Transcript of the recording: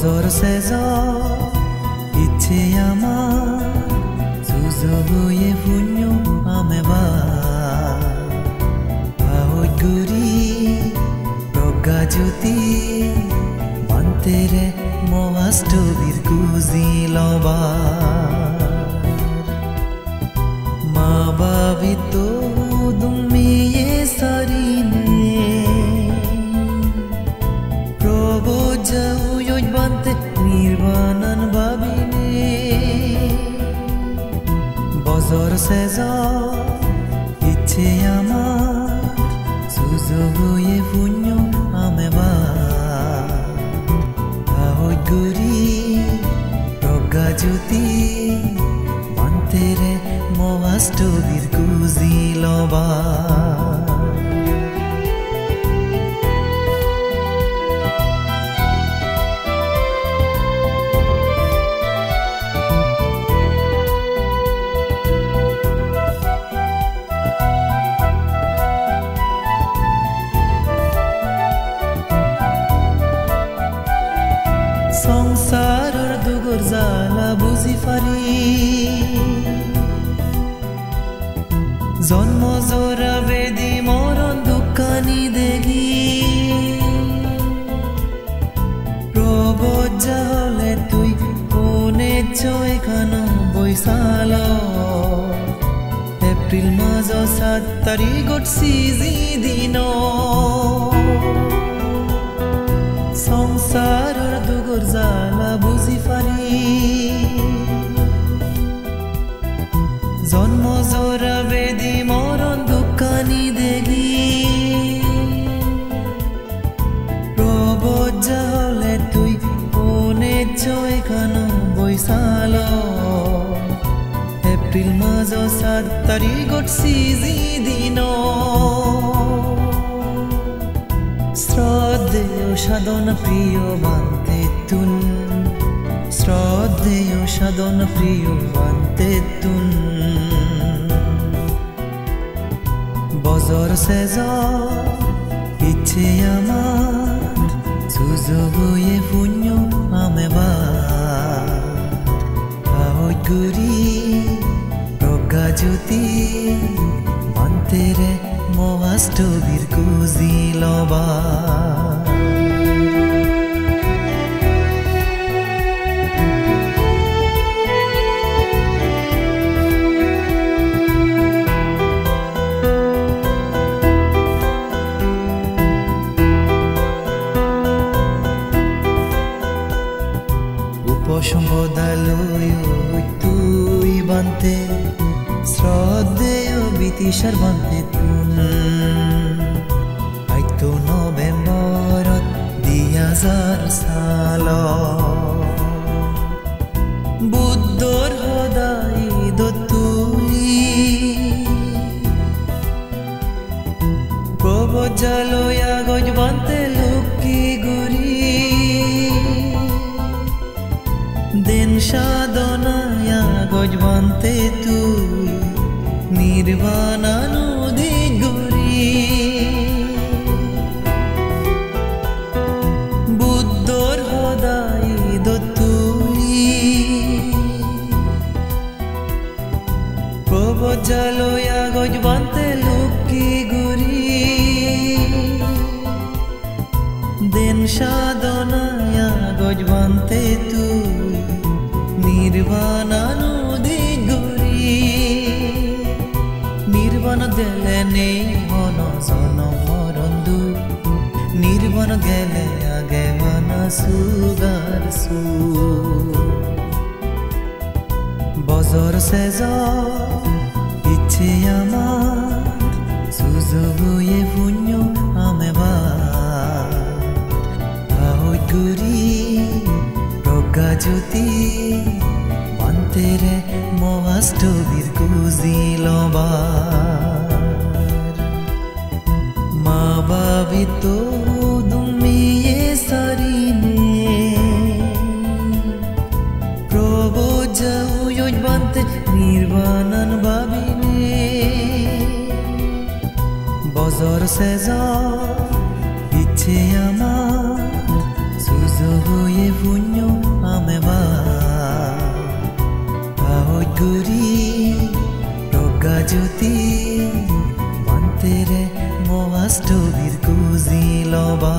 বজর সেজ ইচ্ছে আমার সুজবয়ে শূন্য আমেবা আহত গুৰি প্ৰজ্ঞা জ্যোতি মন্তেৰে মহাষ্টবীৰ গুজি লবা মা বাবি তো দুমিয়ে বজর সেজ ইচ্ছে আমার সুযোগে পুণ্য আমে আহত গুৰি প্ৰজ্ঞা জ্যোতি লবা গুজি সংসাৰৰ দুগুৰ জালা বুজি পাৰি জন্ম জোৰা বেদি মৰণ দোকানী দেখি প্রবজ্জা হলে তুই কোনে ছয়খান বৈশাল। এপ্রিল মাজ সাত তারিখত সিজি দিন সাত তারিখত সিজি দিন শ্রদ্ধেয় সাধন প্রিয় বান্তে তুন। শ্রদ্ধেয় সাধন প্রিয় বান্তে তুন। বজর সেজ ইচ্ছে আমার, সুযোগ জ্যোতি মন্তেৰে মহাষ্টবীৰ গুজি লবা উপসম্পদালয় তুই বান্তে শ্রদ্ধেয় বিতিশার বান্তে তুন। আইতো নৱেম্বৰত দুই হাজাৰ চাল বুদ্ধৰ সদায় তুই। প্রবজালয়া গজ বান্তে গুরি। দিন সাধনায়া গজ বান্তে তুই নির্বাণানুদি নির্বাণ গেলে আগে মন সুগার সু। বজর সেজ ইচ্ছে আমার সুযোগ আমেবা আহত গুৰি প্ৰজ্ঞা জ্যোতি মা জানতে নির্বাণন ভাবিনে। বজর সেজ ইচ্ছে আমার সুযোগ হয়ে পুণ্য আমে টগা জ্যোতি মন্তেরে মোয়াষ্টবীর কুজি লবা